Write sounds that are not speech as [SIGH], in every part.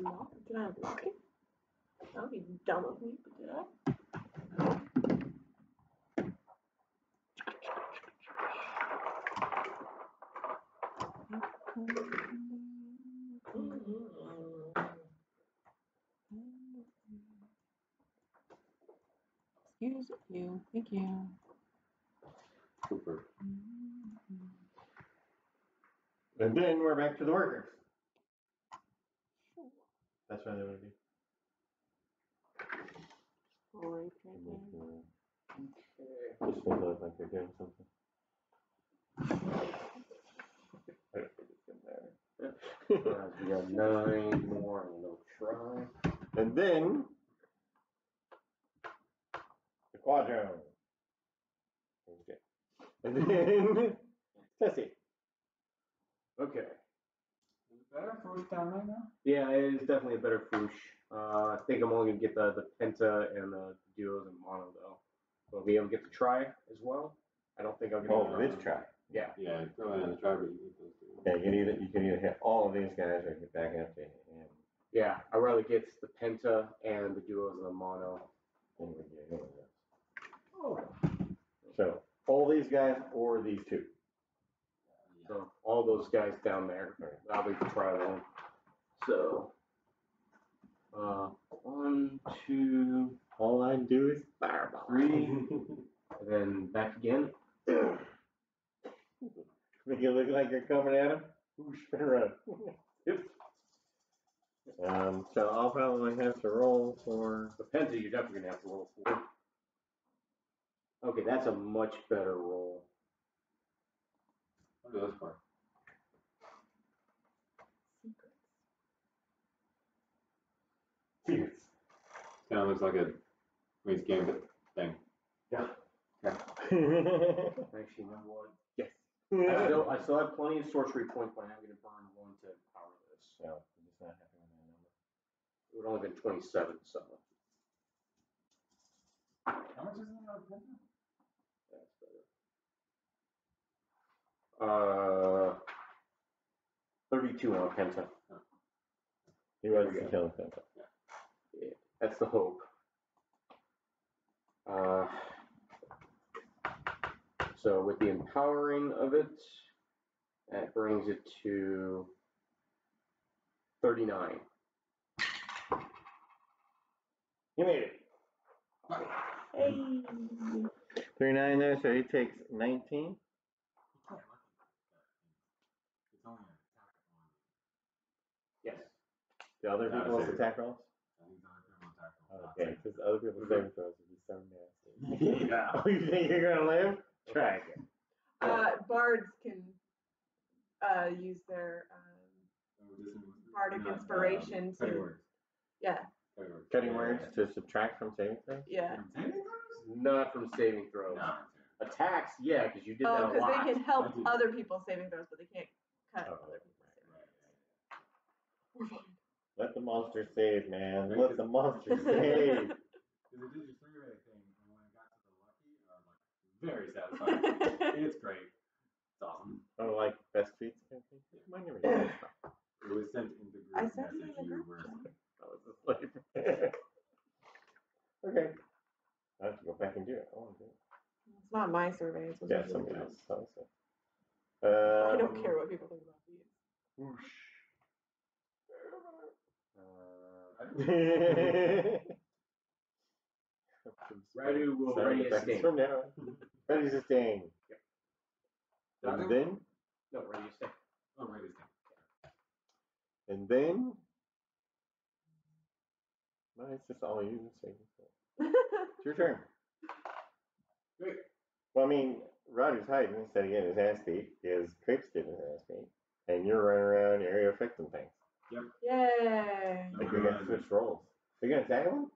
No, did I lock it? That would be dumb of me, but did I? Excuse you, thank you. Super. And then we're back to the workers. That's what they would do. Right, right there. Just make it look like they're doing something. I don't think it's gonna matter. Uh, We got nine more and no try. And then the quadro. Okay. And then [LAUGHS] Tessie. Okay. Is it better for which time right now? Yeah, it is definitely a better foosh. Uh, I think I'm only gonna get the, the penta and the duos and mono though. Will I'll be able to get the tri as well? I don't think I'll get Oh, the this try. Yeah. Yeah, go ahead and try, but you get those two. Yeah, you can either you can either hit all of these guys or get back up to him. Yeah, I'd rather get the penta and the duos and the mono. And we get him. Oh. So all these guys or these two. So all those guys down there, I'll be the tri one. So uh one, two, All I do is fireball. Three, and then back again. [LAUGHS] make it look like you're coming at him. Whoosh and run. Yep. Um, so I'll probably have to roll for The penta you're definitely gonna have to roll for. Okay, that's a much better roll. What are those for? secrets. Kind of looks like a Queen's Gambit thing. Yeah. Okay. [LAUGHS] Actually, you know what? Yes. I still, I still have plenty of sorcery points, but I'm gonna burn one to power this. So I'm just not happy with that number. It would only been twenty-seven, so How much is it on the that's better. Uh, thirty-two on penta. He was There we the go. killing center. That's the hope. Uh, so with the empowering of it, that brings it to thirty-nine. You made it. Hey. Three nine there, so he takes nineteen. It's only an attack on. Yes. The other Gotta people's save attack rolls. I think it's only criminal attack on. Okay, because other people's saving throws would be so nasty. [LAUGHS] [LAUGHS] Yeah. Oh, you think you're gonna live? Try again. Uh, bards can, uh, use their, um, Oh, this one was- Bardic not, um, inspiration cutting to- words. yeah, Cutting words. Cutting Yeah, words yeah, to subtract from saving throws. yeah. yeah. Saving throws? Not from saving throws. No. Attacks, yeah, because you did Oh, that a because they can help other people's saving throws, but they can't cut Oh, other people's saving Right, throws. We're fine. Let the monster save, man. Right, Let 'cause- the monster [LAUGHS] save. [LAUGHS] Because it did your three-way thing, and when I got to the lucky, I was like, very satisfied. [LAUGHS] it's great. It's awesome. Oh, like best feats kind of thing. Come on, you're. It was sent in the group I sent it in message. the You group were chat. That was asleep. okay. I have to go back and do it. I want to do it. It's not my survey, it's Yeah, somebody somebody else. else. tells me. Um, I don't care what people think about these. Whoosh. Uh, Radu will Sorry, ready a back sting. From now. Ready to sting. Yep. And Radu? then, No, ready to stay. Oh, right, it's down. and then. No, it's just all you say. [LAUGHS] It's your turn. Great. Well, I mean, Roger's hiding instead of getting his ass beat. Because Crick's getting his ass beat. And you're running around area affecting things. Yay. Like we got to switch roles. Are you gonna tag him?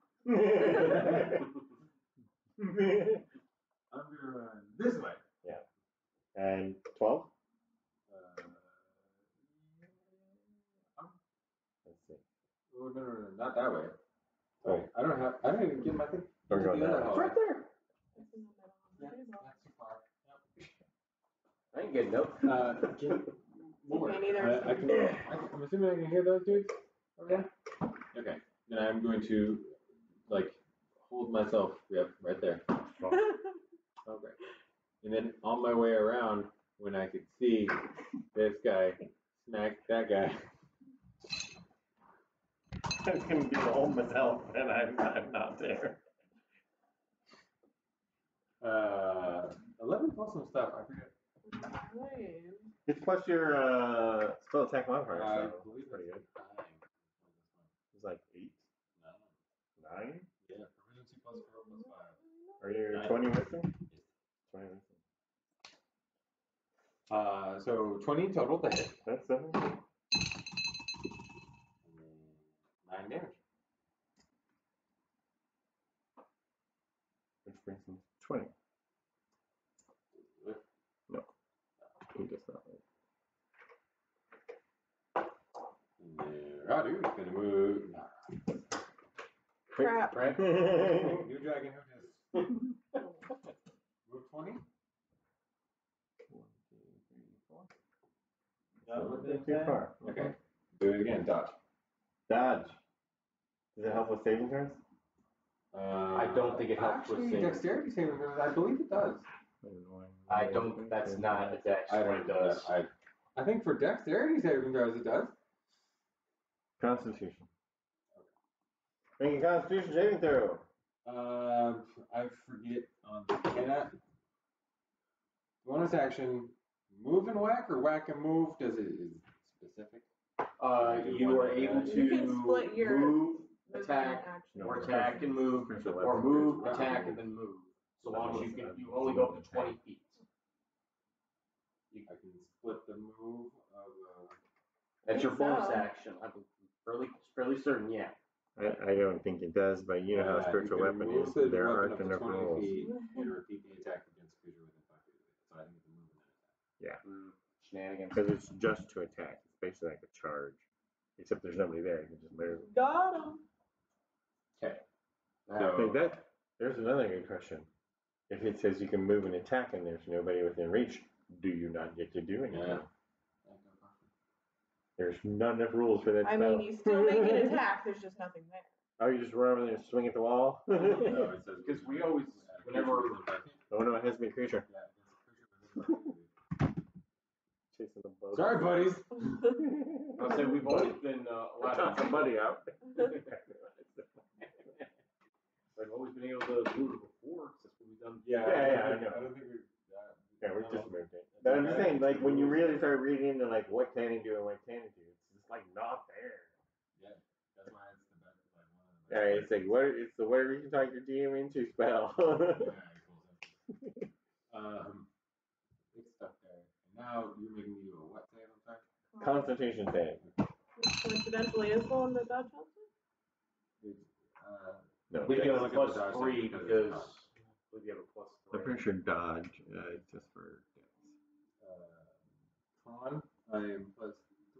I'm gonna run this way. Yeah. And twelve. Uh, I'm- Let's see. oh, no, no, no, not that way. Oh. Wait, I don't have. I don't even get my thing. We're into going the other that way. It's right there. It's in the middle. Yeah, It is all- that's too far. [LAUGHS] I ain't getting nope. Uh, can, more. I, I, can, I, I'm assuming I can hear those dudes. Okay. Okay, then I'm going to like hold myself. Yep, right there. [LAUGHS] Okay. And then on my way around, when I could see this guy smack that guy. I'm gonna be the whole myself, and I'm, I'm not there. Uh, eleven plus some stuff. I forget. It's plus your, uh, spell attack modifier, I so believe it's pretty good. it's nine. It's like eight, No. nine? Yeah, proficiency plus four plus five. Are you Nine. twenty wisdom? Twenty wisdom. Uh, so twenty total to hit. That's seven. Nine damage. Which brings him to twenty. Crap. Right? [LAUGHS] New dragon who just move twenty. Not too far. Okay. Do it again. Dodge. Dodge. Does it help with saving throws? Uh, I don't think it helps with actually, saving. dexterity saving throws. I believe it does. I don't, that's not a dex, I what don't it know does. I, I think for dexterity saving throws it does. Constitution. Make a Constitution saving throw. Um, I forget on cannot. Bonus action, move and whack or whack and move. Does it is it specific? Uh, you are able to You can split your move, attack, action. or attack and move, or move, attack, and then move. So long as you can, you only go up to twenty feet. I can split the move of. Uh, That's your Think bonus so. action. I'm fairly, fairly certain, yeah. I, I don't think it does, but you know how a spiritual you can weapon move is. the There weapon are up to enough 20 rules. feet and repeat the attack against creature within five feet of it. So I think it's a move and then attack. Mm, Shenanigans. Because it's just to attack. It's basically like a charge. Except there's nobody there. You can just move. Got him. Now, So- Like that, there's another good question. If it says you can move and attack and there's nobody within reach, do you not get to do anything? Yeah. There's not enough rules for that I spell. mean, you still make an [LAUGHS] attack, there's just nothing there. Oh, you just run over there and swing at the wall? [LAUGHS] No, it says Because we always- whenever- creature within five feet. oh no, it has to be a creature. Yeah, it's a creature within five feet. Chasing the bug. Sorry, buddies. [LAUGHS] I'll say we've always been uh, allowed Toss to. somebody out. I've always been able to move it before, 'cause that's what we've done. Yeah, Yeah, yeah, I don't know. I don't think we've. Yeah, we no. just moved it. But I'm just saying, like, when you really start reading into, like, what can he do and what can he do, it's just, like, not there. Yeah, that's why it's the best. Like one of the Yeah, it's like, what, it's the whatever you can talk your DM into spell. [LAUGHS] Yeah, it [LAUGHS] um, it's stuck there. And now you're making me do a what save? I'm sorry. Constitution save. Coincidentally, is the one that dodge helps with? It's, uh, No, We dex. give look a at plus the dodge three because not. we have a plus I'm pretty sure dodge, uh, just for dex. uh, con. I am plus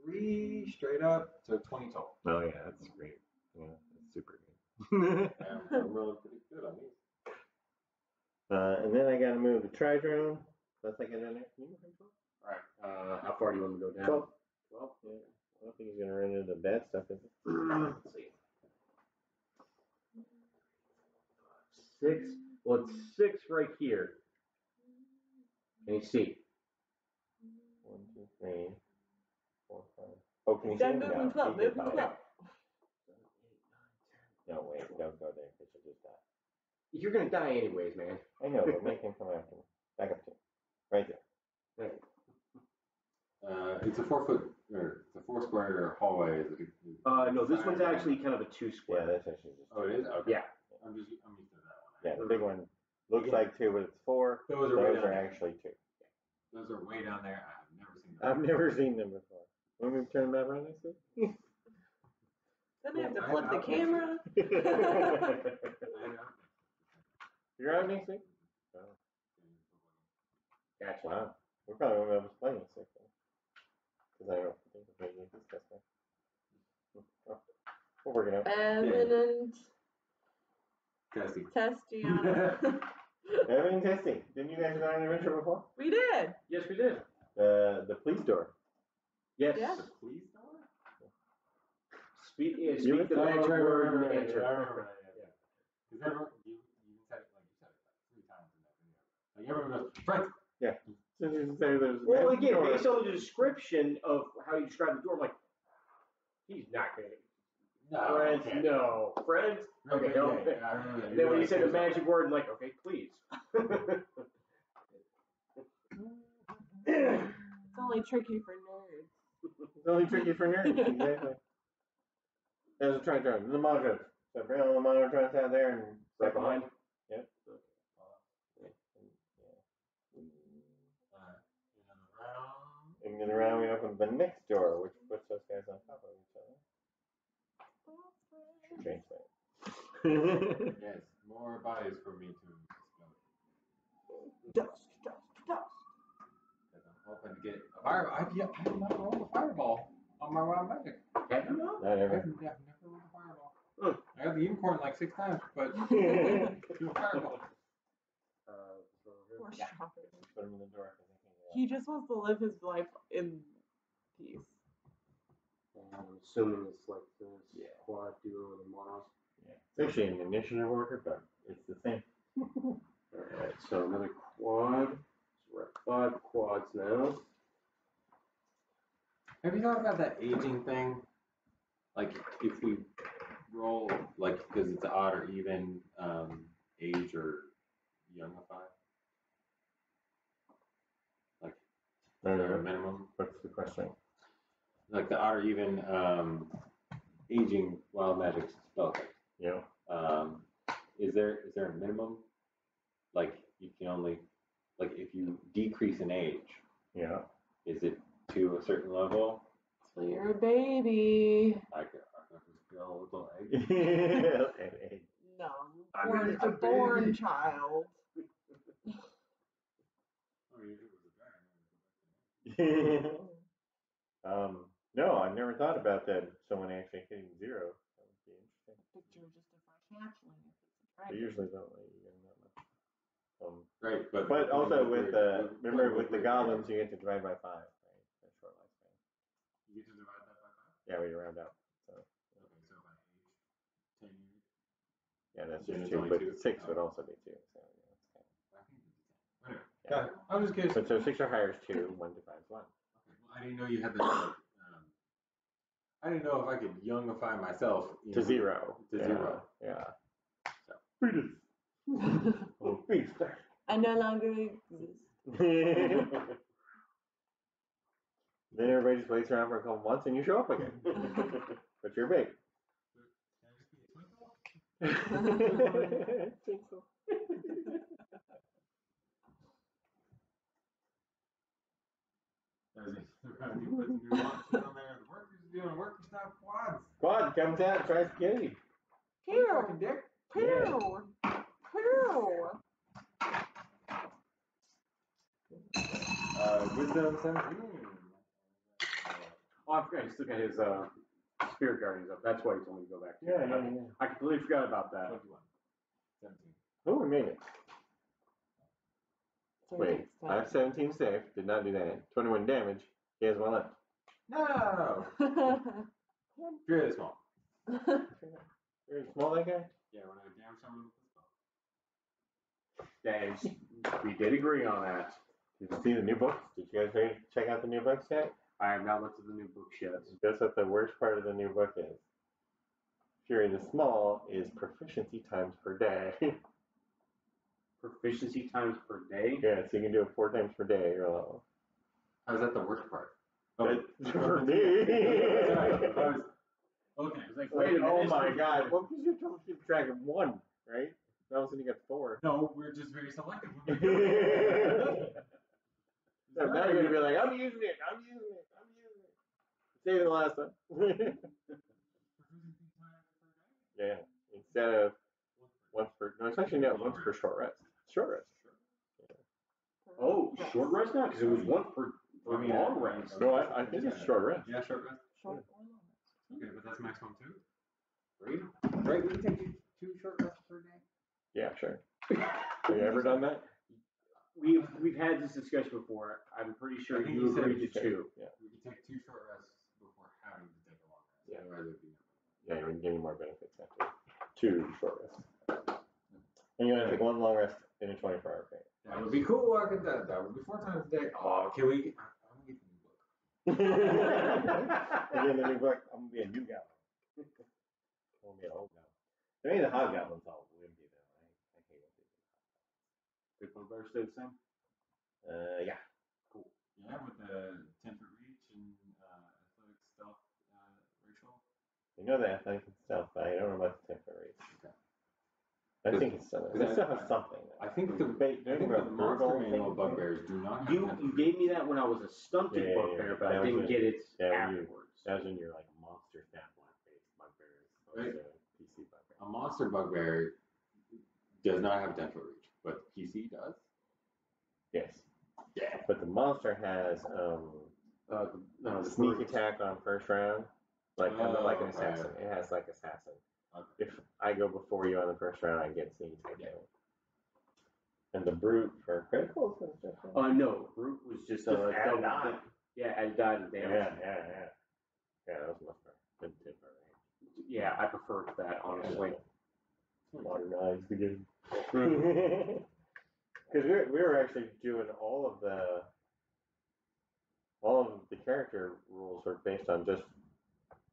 three straight up, so twenty total. Oh, yeah, that's great. Yeah, that's super good. [LAUGHS] And I'm [LAUGHS] rolling pretty good on these. uh, and then I gotta move the tridrone. That's like can you move him? Alright, uh, how far do you want me to go down? Twelve. Twelve? Yeah, I don't think he's gonna run into the bad stuff? [CLEARS THROAT] Let's see. Six, well, it's six right here. Can you see? One, two, three, four, five. Oh, can you see Then move No, him twelve, move can him find twelve. No, wait, don't go there, because you'll just die. You're gonna die anyways, man. [LAUGHS] I know, but make him come after me. Back up to me. Right there. Uh, it's a four foot, or it's a four square hallway. Is it? is it Uh, no, this one's actually kind of a two Yeah, square. that's actually just. Oh, it is. Okay. Yeah. I'm just. I'm used to that one. Yeah, the big one looks like two, but it's four. Those are way Those down are there. actually two. Those are way down there. I've never seen them. I've never seen them before. Want me turn them back around next week? [LAUGHS] Then I have to I'm flip the out. camera. [LAUGHS] I know. You're out next week? Oh. Gotcha. Wow. We probably won't be able to play next week. Because I don't think we're going to discuss that. We'll work it out. Evan and Tessie. Testiana. [LAUGHS] Evan and Tessie, didn't you guys go on an adventure before? we did. Yes, we did. The the police door. Yes. Yeah. The police door? Speak, yeah, You speak would- the magic right, word right, and right, enter. I remember that, yeah. Because everyone, you, you said it like you said it like three times in that video. Like everyone goes, Frank. So you say there's Well, again, door. based on the description of how you describe the door, I'm like, he's not gonna. Friends, okay. no. Friends? Okay, yeah, okay. yeah, I remember then when you say the magic word, I'm like, okay, please. [LAUGHS] It's only tricky for nerds. It's only tricky for nerds, exactly. There's a tridrone. The Montrose. So bring all the monitor Montrose out there and Right behind? Yep. Alright, and around. Then around we open the next door, which puts those guys on top of each other. Change that. Yes, more bodies for me to explode. Dust, dust, dust. I'm hoping to get a fireball. I've yet I have not rolled a fireball on my wild magic. Have you not? Not I've. I've never rolled a fireball. Hmm. I got the unicorn like six times, but [LAUGHS] [LAUGHS] Put two fireball. Uh, so. Poor Yeah. Strawberry. him in the door. 'cause he He just wants to live his life in peace. I'm assuming it's like the Yeah. quad duo of the monos. yeah. It's actually an initiative order, but it's the same. [LAUGHS] Alright, so another quad. So we're at five quads now. Have you thought about that aging thing? Like if we roll like because it's odd or even um, age or youngify. Like I is don't there a know. minimum? What's the question? Like the odd or even um, aging wild magic spell Yeah. Um, is there is there a minimum? Like you can only like if you decrease in age, Yeah. is it to a certain level? So you're a baby. I could, I could feel [LAUGHS] a little egg. And- No. I'm Born, a a born baby. child. [LAUGHS] Oh, you- it was a dragon. and- [LAUGHS] um, no, I never thought about that. Someone actually hitting zero. That would be interesting. Picture just a fresh hatchling if it's a They usually don't let you get in that much. Um, Right, but but also with the with- remember with- with the with- goblins, you get to divide by five, right? That's short lifespan. You get to divide that by five. Yeah, we round up. So Okay, so by age, ten years. yeah, that's Then just two, but two? six would Oh. also be two. So yeah, it's kind I think it's ten. Anyway, Yeah. got. I was just curious. but so six or higher is two, one divides one. Okay, well, I didn't know you had that. [COUGHS] Like, I didn't know if I could youngify myself you To know, zero. To yeah, zero. Yeah. So. [LAUGHS] Oh, beast. I no longer exist. [LAUGHS] then everybody just waits around for a couple months and you show up again. [LAUGHS] but you're big. Can I just be a twinkle? As in, you put new launch on there. The workers doing worker stop quads. Quad comes out, tries to get you. You Pew! fucking dick. Pew! Pew! Uh, wisdom seventeen. Oh, I forgot, he still got his, uh, spirit guardians up. That's why he told me to go back. to Yeah, yeah, yeah. I completely forgot about that. Twenty-one. Seventeen. Oh, we made it. Wait, takes I have 17 safe. Did not do that. 21 damage. He has one left. No. time. Really small. [LAUGHS] Very small, that guy? Yeah, when I damage someone with the spell. That is, we did agree on that. Did you see the new books? Did you guys ready check out the new books yet? I have not looked at the new books yet. Guess what the worst part of the new book is? Fury the Small is proficiency times per day. [LAUGHS] Proficiency times per day. yeah, so you can do it four times per day. You're level. How's that the worst part? [LAUGHS] For me. Sorry, I was- Okay. I was like, Wait, wait a minute. oh this my is- god. Well, because you're trying to keep track of one, right? All of a sudden you got four. No, we're just [LAUGHS] very selective. So now you're gonna be like, I'm using it, I'm using it, I'm using it. Save it the last time. [LAUGHS] yeah. Instead of once per no, it's actually no, once per short rest. Short rest. Oh, short rest now? Because it was one for I mean, long rest. No, I, I think it's short rest. Yeah, short rest. Short or long rest. Okay, but that's maximum two. Three. Right, we can take two, two short rests per day. Yeah, sure. Have you ever done that? We've, we've had this discussion before. I'm pretty sure I think you you said agreed to two. Yeah. We can take two short rests before having to take a long rest. Yeah. Otherwise, it would be. Yeah, you're getting more benefits after two short rests. And you only take one long rest in a 24 hour period. That would be cool. I could that. That would be four times a day. Oh, can we? I'm gonna get the new book. [LAUGHS] Again, the new book, I'm gonna be a new goblin. I'm gonna be an old goblin. To me, the hobgoblin's all wimpy though. I, I hate what they do. Big bugbear stay the same? Uh, yeah. Cool. Yeah, with the ten foot reach and uh, athletic stealth uh, racial. You know the athletic and stuff, but I don't know about the temper race. Okay. I think it's still, cause they still have I- something. I think the Ba- I think remember the a monster brutal manual thing? bugbears do not have You, ten you gave me that when I was a stunted Yeah, yeah, bugbear, yeah. but That I was didn't when- get it yeah, when you- afterwards. That was when you're like a monster stat black face bugbear Right. to PC bugbear. A monster bugbear does not have ten foot reach, but PC does. Yes. Yeah. But the monster has um Uh, the, no, the sneak brutes. attack on first round. Like Oh, like an okay. assassin. It has like assassin. If I go before you on the first round, I get sneak attack. Yeah. damage. And the brute for criticals is just Uh, no, brute was just uh, double die. Yeah, add die to yeah, damage. yeah, yeah. Yeah, that was much better. Than temper range. Yeah, I preferred that honestly. Modernize the game. Because we were, we were actually doing all of the all of the character rules are based on just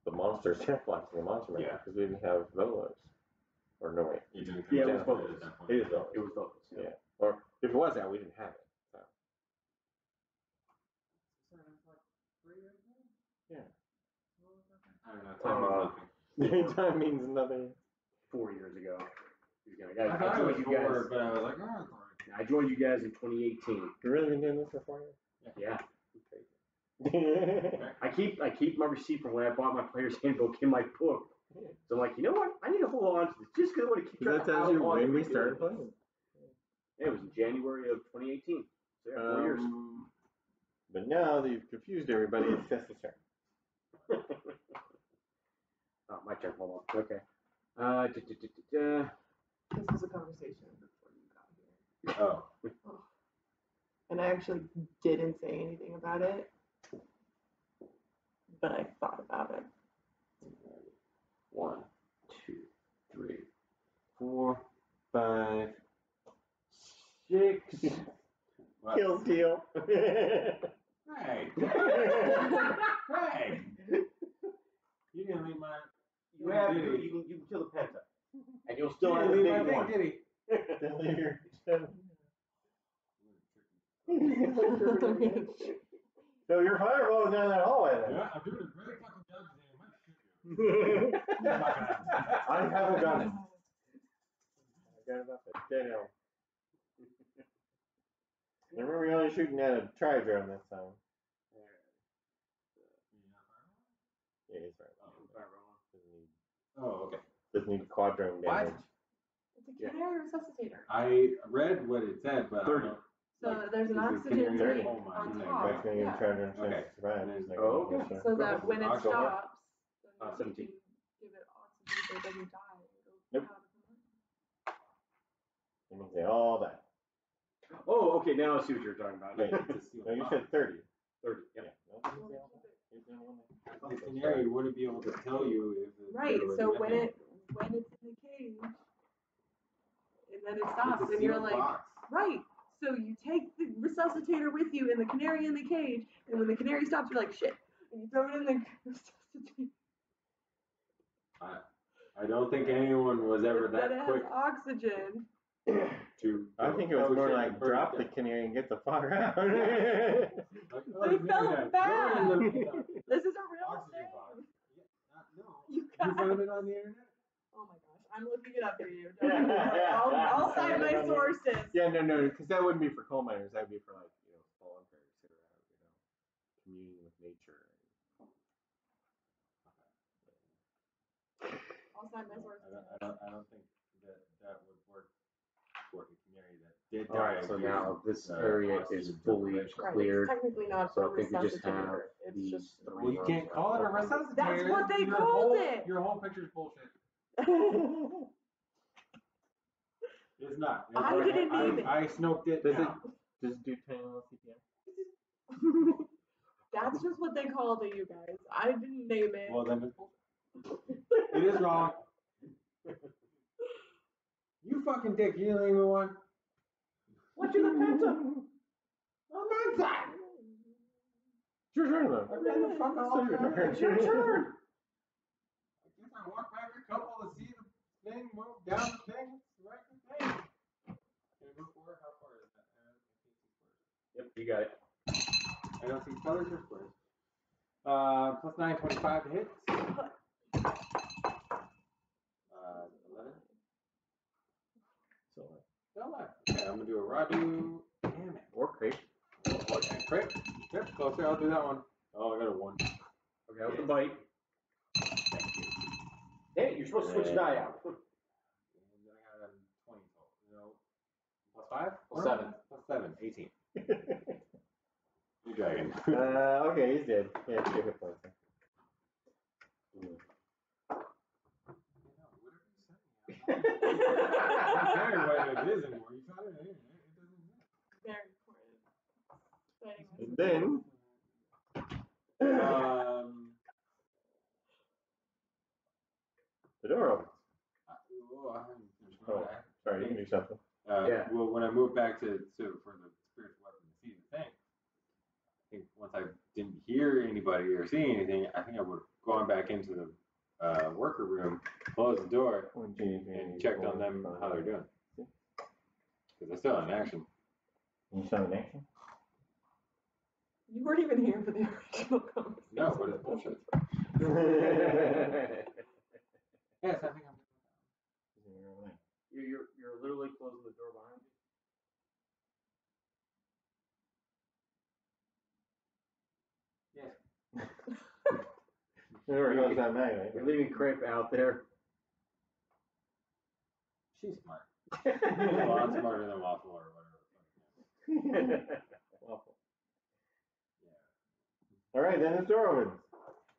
the monster stat blocks in the monster manual Yeah. because we didn't have Volo's. Or no wait. You didn't Yeah, it was ten both. foot at that point. It is Volo's. It was those. Yeah. Yeah. Or if it was that, we didn't have it. So yeah. I don't know. Time Uh, nothing. [LAUGHS] time means nothing. Four years ago. He's gonna- I I, thought I it was joined you guys. four, but I was like, oh, it's alright. I joined you guys in 2018. You really been doing this for four years? Yeah. Crazy. I keep I keep my receipt from when I bought my player's handbook in my book. So I'm like, you know what? I need to hold on to this just because I want to keep track that of how long when we started doing playing. Yeah, it was in January of 2018. So yeah, four years. Um, But now that you've confused everybody, it's just a turn. [LAUGHS] oh, my turn. Hold on. Okay. Uh, da, da, da, da, da. This was a conversation before you got here. Oh, [LAUGHS] And I actually didn't say anything about it. But I thought about it. One, two, three, four, five, six. [LAUGHS] what? Kill steal. Hey, [LAUGHS] hey! You didn't leave my. You have you, you can you can kill the penta, and you'll still have didn't the leave my big thing, one. did he? [LAUGHS] Then leave your So your fireball is down that hallway then. Yeah, I'm doing a great fucking job today. I might shoot you. I haven't done it. I got it up at dead [LAUGHS] on. Remember, you're only shooting at a tridrone this time. Yeah, he's right. Oh, doesn't need, Oh, okay. doesn't need quadrone What? damage. It's a canary resuscitator. I read what it said, but I don't Thirty. know. So Like, there's an oxygen canary tank Oh my on goodness. top. That's gonna give yeah. a tri Okay. to survive. And It's not Oh, gonna okay. So her. that when it Oxygen. stops, then Uh, you 17. can give it oxygen so it doesn't die. It'll Nope. out of the. It means they all die. Oh, okay. Now I see what you're talking about. Wait, It's a sealed no, you said 30. Thirty. Yeah. Yep. No, this is the other one. He's the only one that- The canary wouldn't be able to tell you if it, Right. there was So when weapon. it when it's in the cage, and then it It's stops, and you're sealed like, box. right. So you take the resuscitator with you and the canary in the cage, and when the canary stops, you're like, shit, and you throw it in the [LAUGHS] resuscitator. I don't think anyone was ever Then it that has quick oxygen. [CLEARS THROAT] to. I think it was more like drop is the canary and get the fuck out. [LAUGHS] Like, oh, They the felt bad. Throw it in the- the This is a real oxygen thing. Yeah, no. You You found it on the internet? My gosh, I'm looking it up for you. Don't you worry. I'll, I'll cite my sources. yeah, no, no, because that wouldn't be for coal miners. That would be for like you know voluntary who are out, you know, communing with nature. I'll cite my sources. I don't, I don't, I don't think that that would work for a canary that did All right. die So of now this uh, area is fully deprivation. Right, cleared. it's technically not So a I think we just have resuscitator. It's these just. three Well, you can't call it a left. resuscitator. That's what they Your called whole- it. Your whole picture's bullshit. [LAUGHS] It's not. It's I like- didn't I, name it. I smoked it Does it- Does it do tiny little CPM? That's just what they called it, you guys. I didn't name it. Well, then it's bullshit. It It is wrong. You fucking dick. You didn't even want. What you [LAUGHS] the penta? On my side. It's your turn though. I've been the fuck all It's your time. turn. It's your turn. I guess I walk back a couple to see the thing move down the thing, right the thing. Can I move forward? How far is that? Uh, Yep, you got it. I don't see colors or squares. Uh, plus nine, twenty-five to hit. Uh, eleven. So, Still alive. Okay, I'm gonna do a Radu. Damn it. Or creep. Oh, okay, crit. Yep, closer. I'll do that one. Oh, I got a one. Okay, that was the bite. Thank you. Hey, you're supposed to switch die out. And then I got a twenty total. No. Plus five? Plus seven. Plus seven. Eighteen. [LAUGHS] You dragon. [LAUGHS] uh, okay, he's dead. Yeah, two hit points. I'm sorry what it is anymore. You found it on the internet. It doesn't matter. Very important. Exciting. And then, Um, the door opens. I- oh, I haven't finished Oh, Sorry, you can do something. Uh, Yeah. Well, when I moved back to, to for the spiritual weapon to see the thing, I think once I didn't hear anybody or see anything, I think I would have gone back into the uh, worker room, closed the door, and checked on them how they're doing. Because they're still in action. You saw an action? You weren't even here for the [LAUGHS] original conversation. No, but it's bullshit. [LAUGHS] Yes, I think I'm. You're, you're, you're literally closing the door behind you. Yes. [LAUGHS] There goes that magnet. You're leaving Crepe out there. She's smart. [LAUGHS] a lot smarter than Waffle or whatever. [LAUGHS] Waffle. Yeah. All right, then the door opens.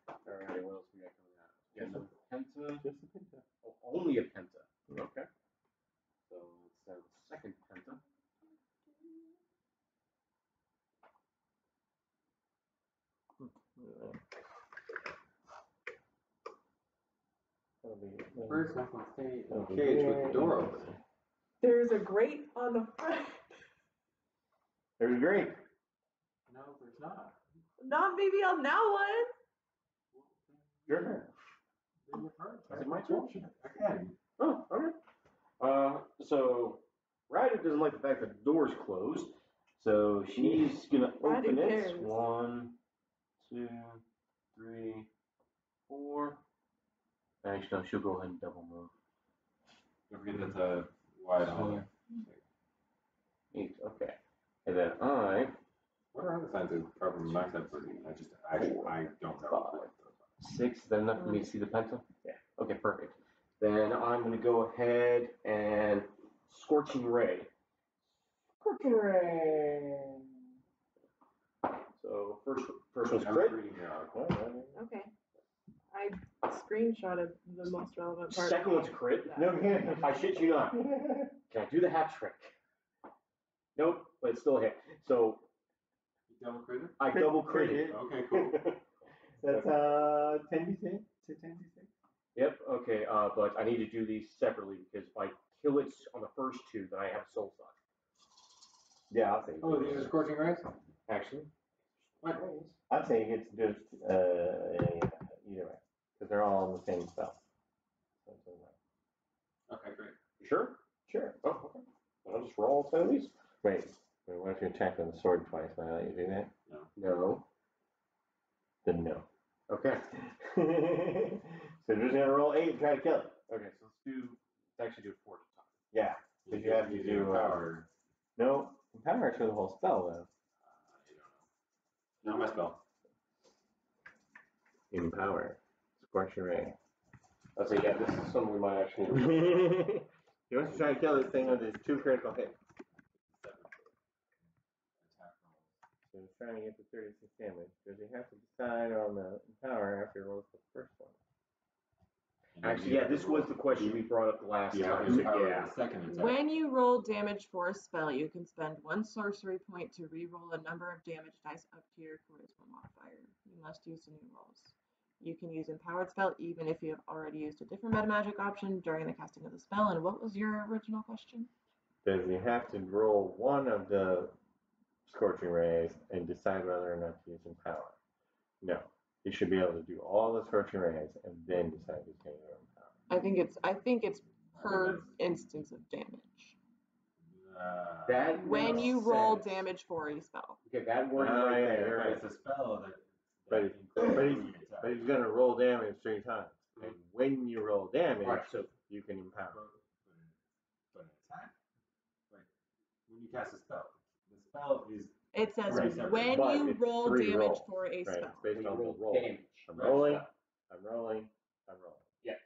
Alright, what else we got coming out? Yeah, so penta. Just a penta. Oh, only a penta. Mm-hmm. Okay. So let's have the second penta. Hmm. That'll be- First, I can stay that'll cage with the door open. There's a grate on the front. There's great. No, there's not. Not maybe on that one. Your turn. Then you're hurt. Is it my turn? Again. Oh, okay. Uh, so Ryder doesn't like the fact that the door's closed, so she's [LAUGHS] gonna Ryder open it. cares. One, two, three, four. Actually, no, she'll go ahead and double move. Don't forget that's a wide hallway. Eight, okay. And then I What are other signs of problem max up? I just, I, I don't know. Five. Six. Is that enough for me to see the pencil? Yeah. Okay, perfect. Then I'm gonna go ahead and scorching ray. Scorching ray. So first, first one's I'm crit. reading your article. Okay. I screenshotted the most relevant part. Second one's crit. No. [LAUGHS] I shit you not. Can I do the hat trick? Nope, but it's still a hit. So You double critter? I double crit crit. hit. Okay, cool. [LAUGHS] That's uh, 10d6 to 10d6. Yep. Okay. Uh, but I need to do these separately because if I kill it on the first two, then I have soul suck. Yeah, I'll say. Oh, these are scorching rays? Actually. What? I'd say you get to just uh, either way, because they're all on the same spell. So it doesn't matter. Okay, great. You sure? Sure. Oh, okay. I'll just roll ten of these. Wait, wait, what if you attack with a sword twice? Will I let you do that? No. Then no. Okay. [LAUGHS] so you're just gonna roll eight and try to kill it. Okay. So let's do. Let's actually do it four at a time. Yeah. Because you have to do uh, power. No, empower for the whole spell though. Not my spell. Empower. Scorching ray. I'll say yeah. This is something we might actually. [LAUGHS] he wants to try to kill this thing with his two critical hits. Attack roll. So he's trying to get the 36 damage. Does he have to decide on the empower after he rolls the first one? Actually, yeah. This was the question we brought up the last Yeah, time. So, empower yeah. second attack. When you roll damage for a spell, you can spend one sorcery point to re-roll a number of damage dice up to your charisma modifier. You must use the new rolls. You can use empowered spell even if you have already used a different meta magic option during the casting of the spell. And what was your original question? Does he have to roll one of the scorching rays and decide whether or not to use some power. No. He should be able to do all the scorching rays and then decide he's going to go empower. I think it's I think it's per instance of damage. Uh, That When makes you roll damage for a spell. Okay, that word Ah, right yeah, there. right. It's a spell that. But that he- but he- the attack. But he's going to roll damage three times. And when you roll damage, Right, so you can empower. But, but an attack? Like, when you cast a spell, the spell is It says Right. when But you it's roll three damage rolls, for a Right, spell. it's based when on the roll roll. damage. I'm Right. rolling, I'm rolling, I'm rolling. Yes.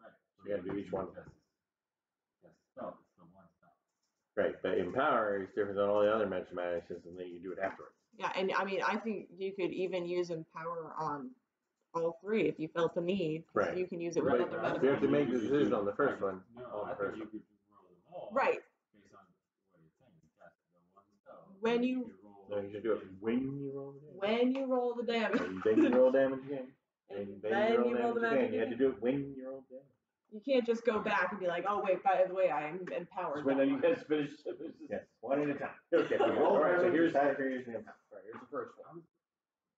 right. You gotta do each one. Cast a spell, it's the one spell. Right, but empower is different than all the other magic magicians, and then you do it afterwards. Yeah, and I mean I think you could even use empower on all three if you felt the need. Right. You can use it with Right, other but You have to make you the decision on the first one, No, on the I first think you could roll them all. Right. Based on what you're saying, you cast the one spell. When and you- roll No, you should do it when you roll the damage. When you roll the damage. And then you roll damage again. [LAUGHS] And then Then you roll you roll the damage again. magic You had to do it when you roll damage. You can't just go back and be like, oh wait, by the way, I am empowered. Just wait now." you guys finish. finish. Yes, one at a time. [LAUGHS] Okay. You roll All right. So damage, here's decide if you're using empower. All right, here's the first one.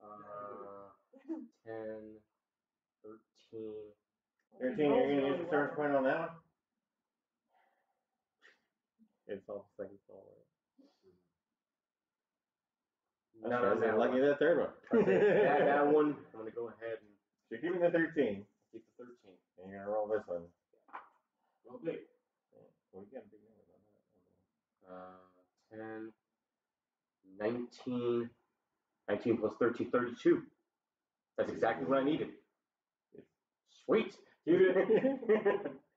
Uh, [LAUGHS] 10, 13. Thirteen, you're gonna use the sorcery point on that one? It's all second all right. Not That's on that lucky one. that third one. [LAUGHS] That, that one, I'm gonna go ahead and So you're keeping the thirteen, keep the 13. and you're gonna roll this one. Roll big. Well, you got big numbers on that. Uh, 10, 19, 19 plus 13, 32. That's exactly what I needed. Sweet. [LAUGHS]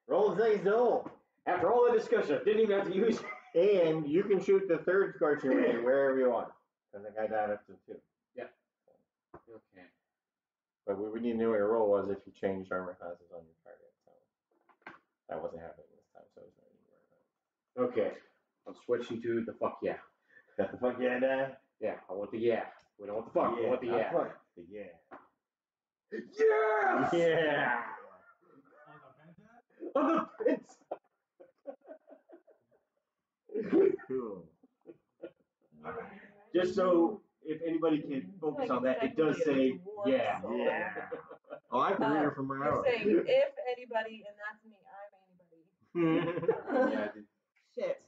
Roll the dice, no. After all the discussion, I didn't even have to use. And you can shoot the third scorching [LAUGHS] ray wherever you want. Because the guy died up to two. Okay. But we, we need to know what your role was if you changed armor classes on your target. So that wasn't happening this time, so it's not even worry Okay. I'm switching to the fuck yeah. it. [LAUGHS] the fuck yeah, die? Yeah, I want the yeah. We don't want the fuck. we want the not yeah. fuck, The yeah. Yes! Yeah. On the penta? On the fence. cool. [LAUGHS] Just so if anybody can focus on that, it does say yeah. Yeah. Oh, I can read it from where I You're was. saying if anybody, and that's me, I'm anybody. Yeah, I think- Shit.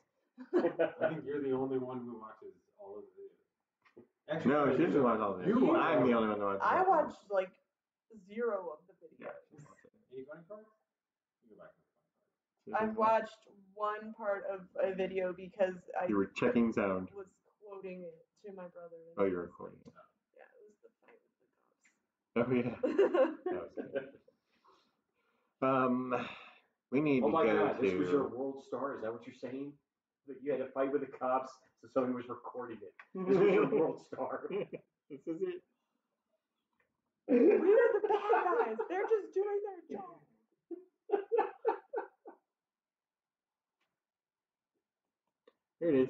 I think you're the only one who watches all of the videos. Actually, no, she's the one on this. You I'm the only one that watches. I that. watched like zero of the videos. Any funny parts? You go back to the I've watched one part of a video because I You were checking sound. was quoting it to my brother. and Oh, you're recording it. like, Yeah, it was the fight with the cops. Oh yeah. cops. [LAUGHS] That was. Um, we need Oh to my go god, this was your world star? Is that what you're saying? That you had a fight with the cops so somebody was recording it. This was your [LAUGHS] world star. [LAUGHS] this is it. We're the bad guys. They're just doing their job. Here it is.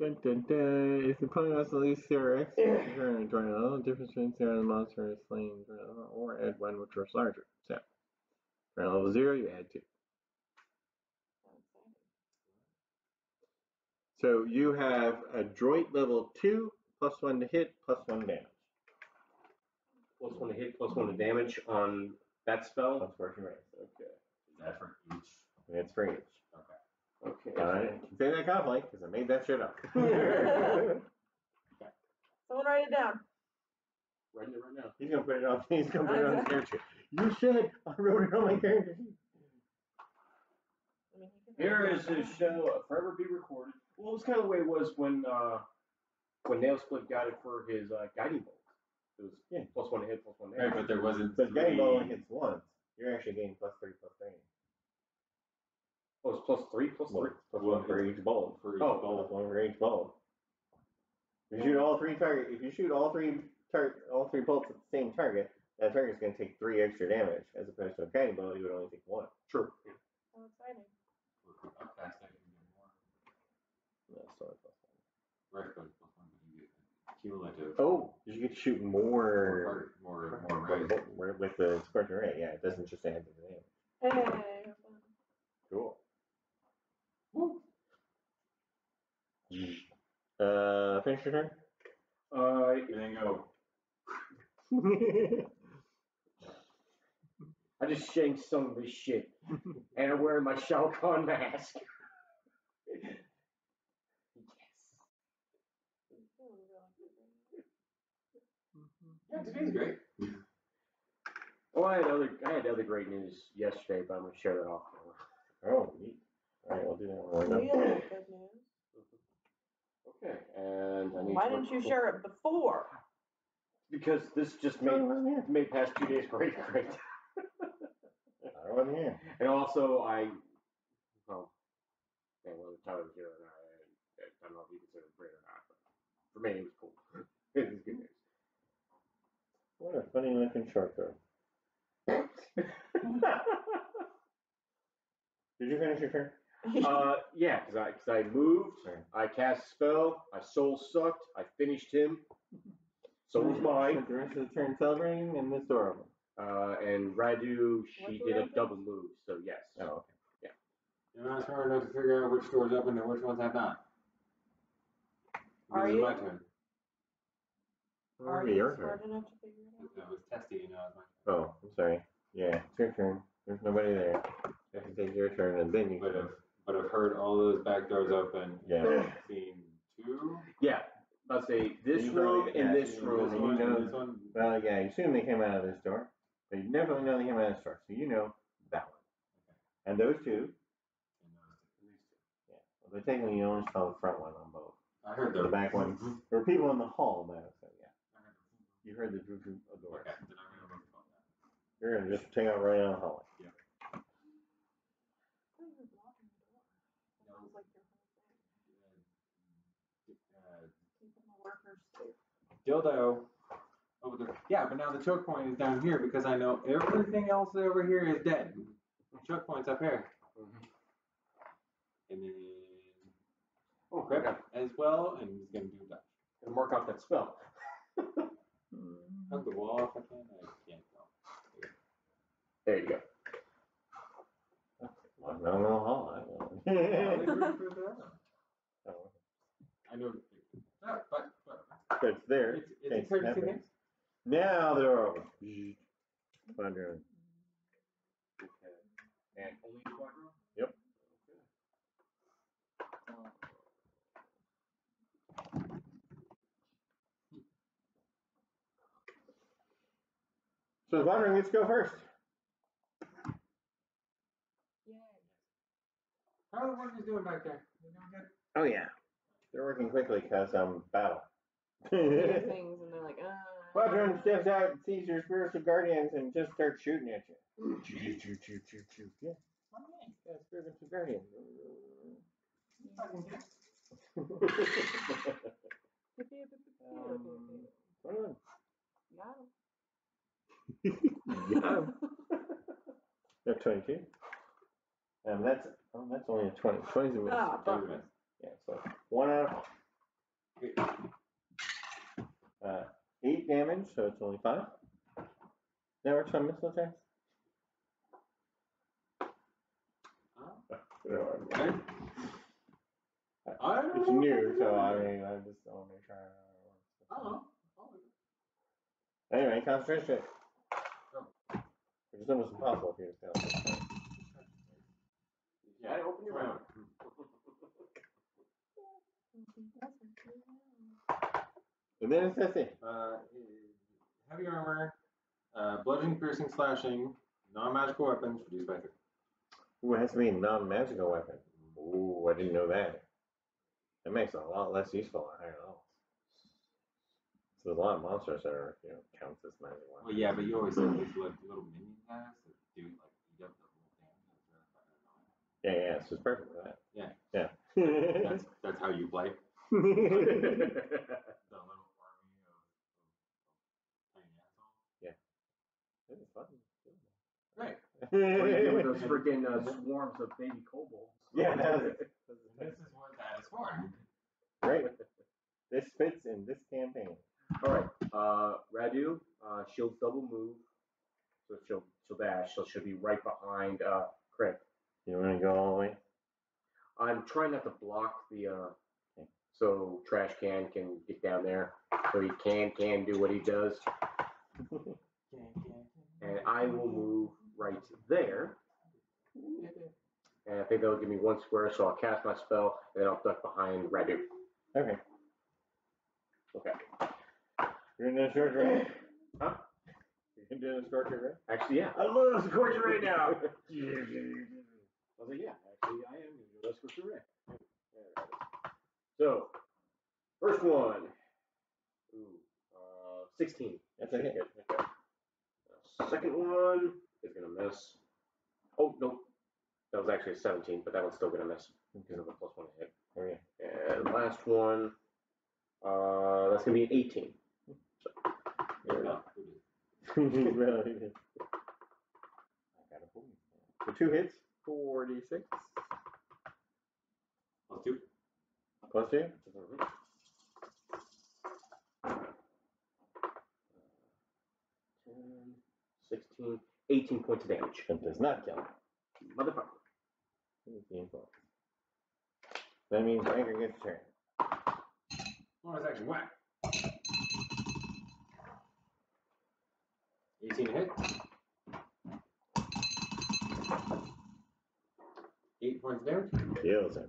Dun, dun, dun. If the opponent wants to lose CRX, turn join a the difference between zero and the monster is slain, or add one which was larger. So, for level zero, you add two. So you have a droid level two, plus one to hit, plus one damage. Plus one to hit, plus one to damage on that spell. Plus working right. Okay. Is that for each? That's for each. Okay. Alright, say that confidently, because I made that shit up. [LAUGHS] Someone write it down. Writing it right now. He's gonna put it on. [LAUGHS] He's gonna put it on the [LAUGHS] character. You said I wrote it on my character sheet. I mean, he can Here write is it his show uh, forever be recorded. Well, it was kind of the way it was when uh, when Nail Split got it for his uh, guiding bolt. It was Yeah. plus one to hit, plus one to Right, but there wasn't. But guiding bolt only hits once. You're actually getting plus three, plus three. Oh, it's plus three, plus Well, three. plus Well, one for each bolt. for each Oh, Plus bolt. one for each bolt. If you shoot all three target, if you shoot all three tar- all three bolts at the same target, that target's gonna take three extra damage, as opposed to a guiding bolt, you would only take one. True. How exciting. For fast second, you get more. No, so it's plus Right, but plus one, but you get cumulative. one. Oh, you get to shoot more. More, more, more More, rays. with the scorching ray. Yeah, it doesn't just add to the damage. Hey, have fun. Cool. Uh, finish your turn. Uh, And then go. [LAUGHS] I just shanked some of this shit, and I'm wearing my Shao Kahn mask. yes. Yeah, today's great. Well, I had other, I had other great news yesterday, but I'm gonna share that off camera. Oh, neat. All right, we'll do that one. We right now. have good news. Mm-hmm. Okay, and I need. Why to didn't you record- share it before? Because this just made I wasn't here. made past two days great, great. I wasn't here. And also, I, well, yeah, whether Tyler was here or not, I, I don't know if you consider it great or not, but for me, it was cool. [LAUGHS] it was good news. What a funny looking shark girl. [LAUGHS] Did you finish your turn? [LAUGHS] uh, yeah, because I, cause I moved, Sorry. I cast a spell, my soul sucked, I finished him. So was mine. Spent The rest of the turn celebrating and this door. Uh, and Radu, she What did a door double move, so yes. Oh, You're not smart enough to figure out which doors open and which ones have not. Are This is you? my turn. Are you your turn. smart enough to figure it out? That was testy, and now it's my Oh, I'm sorry. Yeah, it's your turn. There's nobody there. You have to take your turn and then you But can. I've, but I've heard all those back doors open. Yeah. and I've seen two. Yeah, I'll say this You room probably- and this you- room. this This one, know- this one. Well, yeah, you assume they came out of this door. But you definitely know they came out of this door. So you know that one. And those two. and those Yeah. Well, they technically you only saw the front one on both. I heard The the back one. There were people in the hall though, so yeah. I heard the- You heard the droop droop of doors. Okay, then I'm gonna vote on that. You're gonna just take out right down the hallway. Sounds like your whole thing. Uh, Keeping the workers safe. Dildo over the yeah, but now the choke point is down here because I know everything else over here is dead. The choke point's up here. And then Oh, grip okay. as well, and he's gonna do that. Gonna mark off that spell. Hug the wall if I can. I can't go. There you go. Well, no, no hall. I Yeah, know. they drew the other. I know. No, but, but but it's there. it's, it's Thanks, a courtesy Catherine. Now they're over. Quadrone. Okay. And only quadro? Yep. So the Quadrone gets to go first. How are the workers doing back there? Doing good? Oh yeah. They're working quickly because I'm um, battle. Hear [LAUGHS] things and they're like, uh. Quadrone steps out and sees your spiritual guardians and just starts shooting at you. Choo, choo, choo, choo, choo, choo. Yeah. Yeah, spiritual guardian. [LAUGHS] um, what on? Got him. Got him. 22. Um, that's oh, that's only a 20. 20 is a miss. Ah, Doesn't fuck. miss. Yeah, so one out of Wait, uh, eight damage, so it's only five. That works on missile attacks. huh? Okay. I don't It's know. new, so I mean, I just want to make sure. I don't know. Anyway, concentration check. Which is almost impossible for you to fail. Yeah, open your mouth. [LAUGHS] [LAUGHS] And then thing. Uh, heavy armor, uh, bludgeoning, piercing, slashing, non-magical weapons reduced by three. Ooh, it has to be a non-magical weapon. Ooh, I didn't know that. That makes it a lot less useful at higher levels. So there's a lot of monsters that are, you know, counts as magic weapons. Well, yeah, but you always have these like little minion guys that do like eat up the whole damage. It's really fucking annoying. Yeah, yeah, so it's perfect for that. Yeah. Yeah. That's that's how you play. [LAUGHS] [LAUGHS] yeah, The little army of, of, of tiny assholes. It's fun. Right. What do you do with those [LAUGHS] freaking uh, swarms of baby kobolds? Yeah, that was- [LAUGHS] This is what that is for. Great. This fits in this campaign. All right, uh, Radu, uh, she'll double move. so she'll she'll dash, so she'll be right behind uh Crit. You want to go all the way? I'm trying not to block the uh so trash can can get down there, so he can can do what he does, and I will move right there. And I think that'll give me one square, so I'll cast my spell, and then I'll duck behind Radu. Okay. Okay. You're in the short rest? Huh? You're do the short rest? Actually, yeah. I love the Scorcher right now. [LAUGHS] I was like, yeah, actually, I am going to go Let's go. So, first one. Ooh, uh, 16. That's a hit. Okay. Second one is going to miss. Oh, nope. That was actually a 17, but that one's still going to miss because of the plus one hit. Okay. And last one, uh, that's going to be an 18. Fair enough. He's really. I got a boom. So two hits, 46. Let's do. Plus two? Mhm. 16, 18 points of damage. That does not kill. Motherfucker. 18 points. That means Anchor gets a turn. Bonus oh, action, whack. 18 hit. 8 points of damage. Kills him.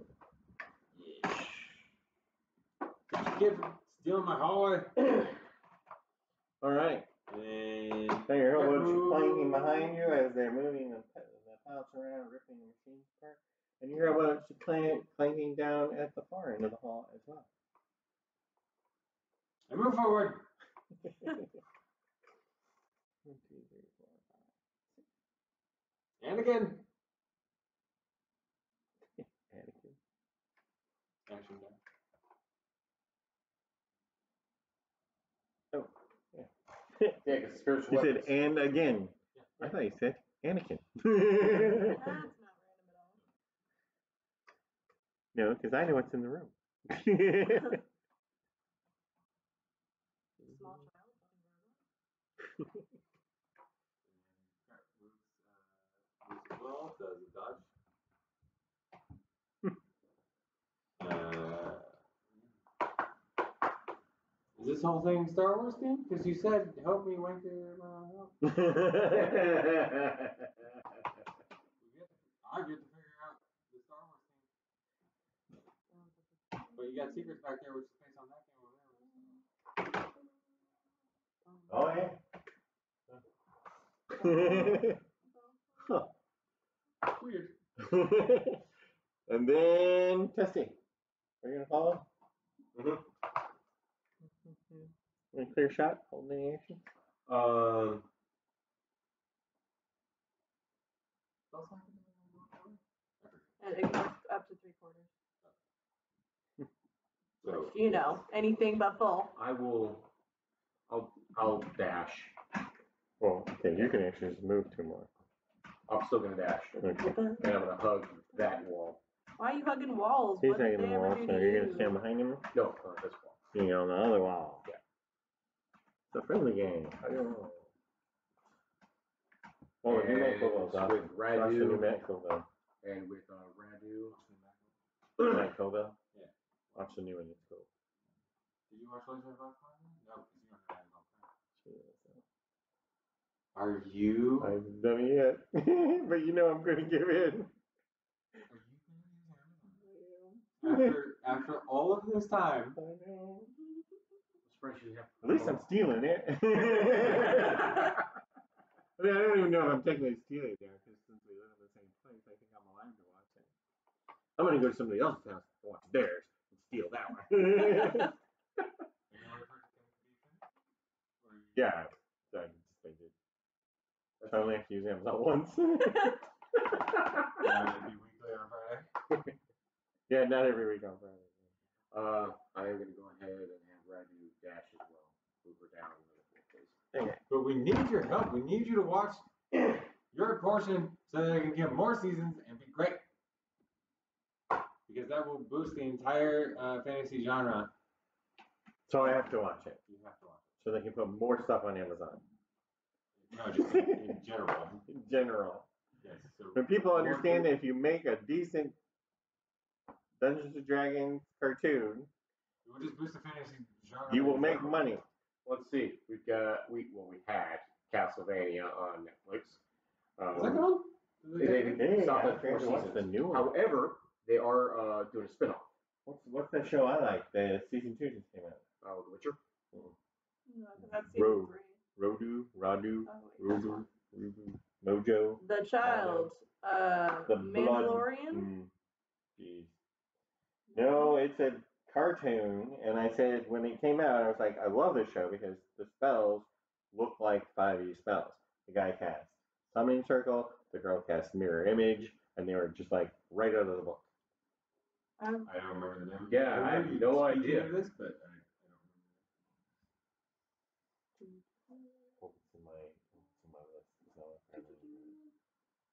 Kid for stealing my hallway. [CLEARS THROAT] Alright. And So your hobo's clanking behind you as they're moving the, the pouch around, ripping the machine apart. And your hobo's clank, clanking down at the far end of the hall as well. I move forward. [LAUGHS] One, two, three, four, five. And again. [LAUGHS] Anakin. Action done. [LAUGHS] Yeah, because spiritual He said, weapons. and again. I thought he said Anakin. [LAUGHS] That's not random at all. no, because I know what's in the room. Small child. [LAUGHS] Well, does it dodge? uh, is this whole thing Star Wars thing? Because you said help me wanker. Uh, help. We [LAUGHS] I get to figure out the Star Wars thing. But you got secrets back there, which is based on that game over there. oh, yeah. huh. Weird. [LAUGHS] and then testing. Are you gonna follow? Mhm. Any clear shot? Hold any action? Um, And it goes up to three quarters. So You know, anything but full. I will. I'll. I'll dash. Well, okay, you can actually just move two more. I'm still gonna dash, Okay. and I'm gonna hug that wall. Why are you hugging walls? He's what did taking they the ever wall, do so to you're gonna you? stand behind him. No, uh, this wall. You go on the other wall. Yeah. It's a friendly game. How do you know? Oh, the new And Mexico though. Josh. with Josh, the new Radu Mexico and with uh, Radu. Mexico though. [CLEARS THROAT] Yeah. Watch the new one. It's cool. Did you watch Legend of Rock No, because you don't have it on Are you? I haven't done it yet, [LAUGHS] but you know I'm gonna give in. Are you gonna use Amazon? After after all of this time, I know. Spreadsheet have- At least I'm stealing it. [LAUGHS] I mean, I don't even know if I'm technically stealing it there, because since we live in the same place, I think I'm allowed to watch it. I'm gonna go to somebody else's house and watch theirs and steal that one. in order for it to be finished, or you- yeah, I it. I only have to use Amazon once. Yeah, it'd be weekly on Friday. [LAUGHS] yeah, not every week on Friday. Uh, I am gonna go ahead and dash as well. Down another four, please. Okay. But we need your help. We need you to watch your portion so that I can get more seasons and be great. Because that will boost the entire uh, fantasy genre. So I have to watch it, You have to watch so they can put more stuff on Amazon. No, just in, in general. [LAUGHS] in general. Yes. So When people understand that if you make a decent Dungeons and Dragons cartoon, It will just boost the fantasy. You will make money. Let's see. We've got we well we had Castlevania on Netflix. Um, Is that gone? they- they- Hey, stopped at four forgot to watch seasons. the new one. However, they are uh, doing a spin-off. What's what's that show I like? The season two just came out. Uh, The Witcher. No, that's season Rogue. three. Rodu, Radu, Oh, wait. Rubu, Rubu, Mojo. The Child. Uh, The blood- Mandalorian. Mm, Jeez. No, it's a cartoon, and I said when it came out, I was like, I love this show because the spells look like 5e spells. The guy cast Summoning Circle, the girl cast Mirror Image, and they were just like right out of the book. Um, I don't remember the name. Yeah, I have no idea. of This, but I, I don't Hope it's in my, it's in my list. So can't remember.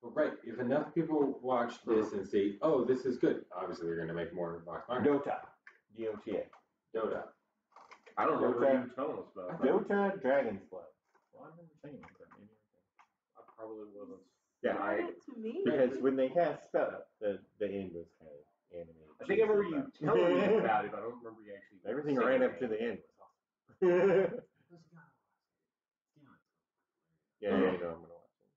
Well, right. If enough people watch this and say, "Oh, this is good," obviously they're going to make more Vox Machina. Dota. D-O-T-A. Dota. I don't remember Dota. you telling us about it. Dota Dragon's Blood. Well, I remember saying it, but maybe I probably wasn't. Yeah, I, it me. Because when they cast spell, the the end was kind of animated. I think I remember you [LAUGHS] telling me about it, but I don't remember you actually. Everything saying right up to the end was awesome. [LAUGHS] yeah, yeah, no, I'm gonna watch it.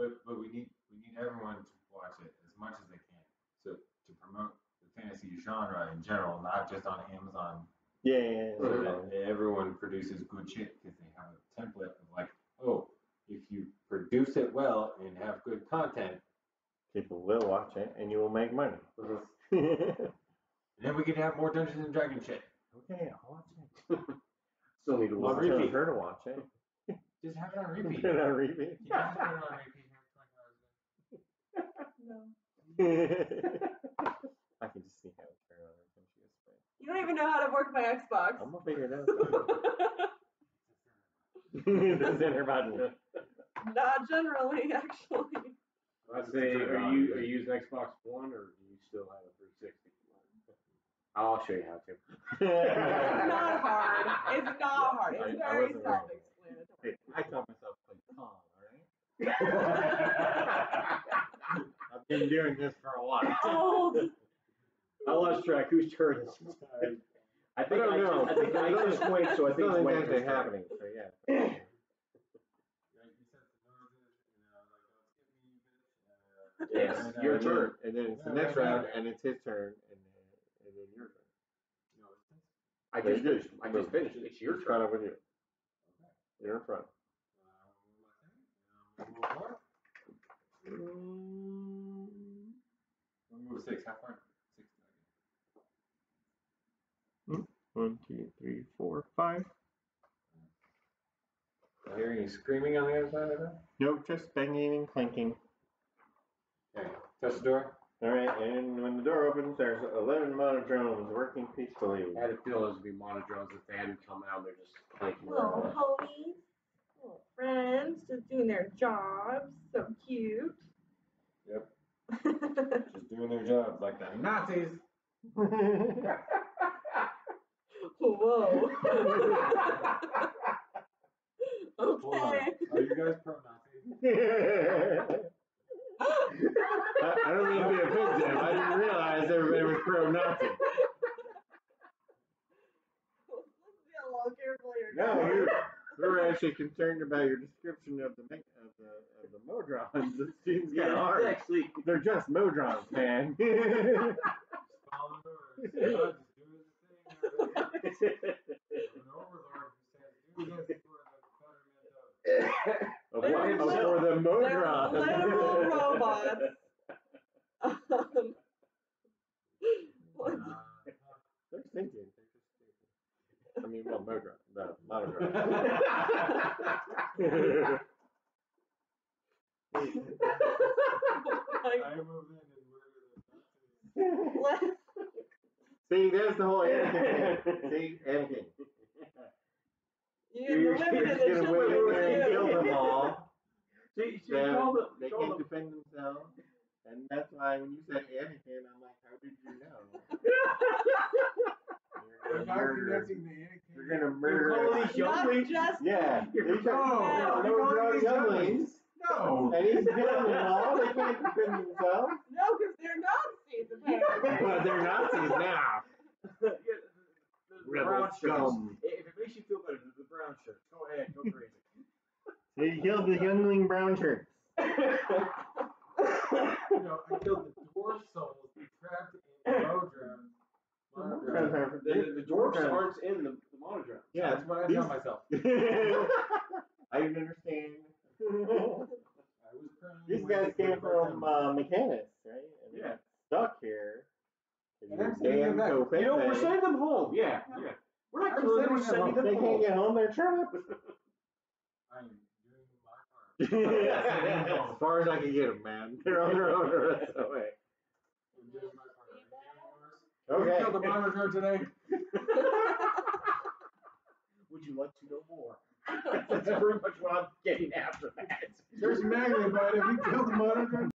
But but we need we need everyone to watch it as much as they can. So to promote the fantasy genre in general, not just on Amazon, Yeah, yeah, yeah. so yeah. that everyone produces good shit because they have a template of like, oh, if you produce it well and have good content, People will watch it, and you will make money. [LAUGHS] Mhm. then we can have more Dungeons and Dragons shit. okay, I'll watch it. [LAUGHS] Still need to Well, watch I'm telling it. her to watch it. [LAUGHS] Just have it on repeat. Put it on repeat. Put it on repeat here for 24 hours a day? No. I can just see how it's turn on when she gets back. You don't even know how to work my Xbox. I'm gonna figure it out. though. the center button. Not generally, actually. I say, are you are you using Xbox One or do you still have a 360? I'll show you how to. It's not hard. It's not hard. It's I very self-explanatory. I taught myself to play Pong, alright? [LAUGHS] I've been doing this for a while. Old. I lost track. Who's turn is it? [LAUGHS] I think don't I, know. I think I just went, so I think it's Something's Wayne's actually turn. happening, so yeah. Right, [LAUGHS] you said the noises, and I was like, don't skip me, bitch. Uh, Yes, and, uh, your And then- turn. And then it's the next right, round, right. and it's his turn, and then, and then your turn. no, I just good. finished. I just finished. It's your turn. caught up with you. You're in front. Uh, move my thing, and, move four. We'll move six. How far? Six. One, two, three, four, five. I hear any screaming on the other side of that? Nope, just banging and clanking. Okay. Touch the door. All right, and when the door opens, there's 11 monodrones working peacefully. I had a feeling those would be monodrones if they hadn't come out. They're just clanking Little around. homies, little friends, just doing their jobs. So cute. Yep. [LAUGHS] Just doing their jobs like the Nazis. [LAUGHS] [LAUGHS] Whoa. Okay. Are you guys pro-Nazi? [LAUGHS] I, I don't mean to be offensive. I didn't realize everybody was pro-Nazi. Be a little careful here. No, we were, we were actually concerned about your description of the of the of the modrons. It seems kind of Yeah, hard. actually. They're just modrons, man. [LAUGHS] of. of what? Oh, for the They're literal robots. [LAUGHS] Um, what- Uh, They're sentient. They're just stupid. I mean, well, modron, the monodrone. I move in and murder the Nazis. let's- See, there's the whole Anakin thing. See, Anakin. you You're, you're just in gonna shit wait there and kill them all. See, see, Then call the, they call can't the, defend themselves. And that's why when you said Anakin, I'm like, how did you know? I'm You're gonna murder. connecting The You're gonna You're murder. calling Not younglings? just Yeah. You're- These are- no, no you're calling drug younglings. younglings. No. And he's killing them all. They can't defend themselves. No, because [LAUGHS] they're Nazis apparently. But they're Nazis now. Yeah, the- the- the Rebel brown shirts. scum. If it makes you feel better, the, the brown shirts. Go ahead, go crazy. So you killed the youngling brown shirts. You know, I killed the dwarf souls trapped in Modron. Monodrone. The, the dwarfs aren't in the, the monodrone. Yeah, That's what I these- tell myself. [LAUGHS] I didn't understand. I was crying These guys came put it back from uh, Mechanus, right? And Yeah. stuck here. And I'm sending them back. Damn You know, we're sending them home. Yeah, yeah. We're not I'm killing them, we're sending sending them them They can't home. get home. They're trapped. [LAUGHS] I am doing my part. [LAUGHS] as far as I can get them, man. [LAUGHS] They're on their own the rest of the way. I'm doing my part. Are you doing yours? Okay. You killed the Monodrone today. Would you like to know more? That's pretty much what I'm getting after that. There's Magnet, but if you killed the Monodrone,